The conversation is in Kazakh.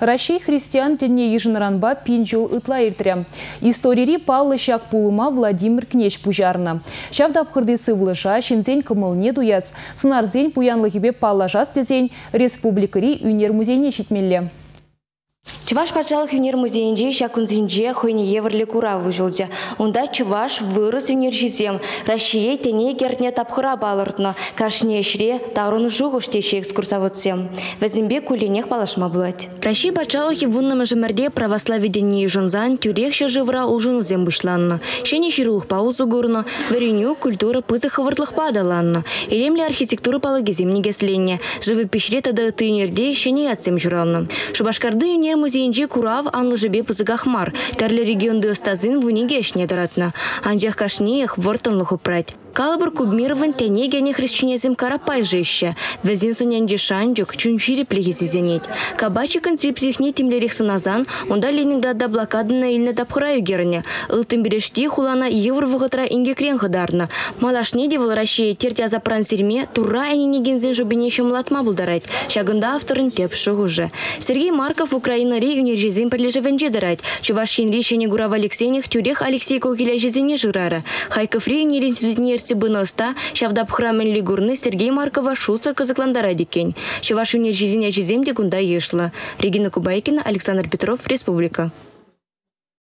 Россия христиан тене ежинранба пинчул ытла иртре. Историри Павлы Шак Пулыма Владимир Кнеч пужарна. Шавда абхырды сывлыша, шинзен кымылне дуяц. Сынарзен пуянлыгебе паллажас тезен республикари үнер музейне шитмелле. Чываш патшалық юнер музейінде шакунзинже хойне еврлі кура выжылды. Онда Чываш вырыс юнер жизем. Рашие тене гертне тапхыра балыртны. Кашне шре тарун жуғыш теші экскурсоводсем. Вазимбе кулинех балашма бұлад. Раши патшалық вуннымы жымерде православидение жынзан тюрех живра улжынызем бұшланны. Шене ширулық паузу гурны, вереню культура пызы хывыртлық падаланны. Елемлі архитектура палагизем негесленне. Живы пешре тада тыйнерде шене ятсем журалны. Шубашкарды юнер музей музейінже курав анлы жібе пызыгахмар. Тәрлі регионды остазын вуниге әшне даратна. Анжақ кашнеях вортынлы хупрать. Калабыр кубмирован тенегене хрещенезем карапай жеще. Везин сунянде шанджук чунчири плехизизенет. Кабачи концепцияхне тимлерих суназан, онда Ленинградда блокадына илне тапхыраю герне. Ылтын берешти хулана евр вғытра инге крен ғыдарны. Малашне девыл Россия тертя запран серме тура әненегензен жубене шымлатма бұлдарайт. Шагында авторын теп шығыжы. Сергей Марков Украина ре унержезен пірлежевенже дарайт. Чуваш Хенри Шене Гурав Алексейних тюрех Алексей Кокеля жезене жырары. Хайков ре унеринститутнер Быноста шавдап храмен лигурны Сергей Маркова шусыр кызыкландара дикен. Чеваш үнер жизине жиземде ешла. Регина Кубайкина, Александр Петров, Республика.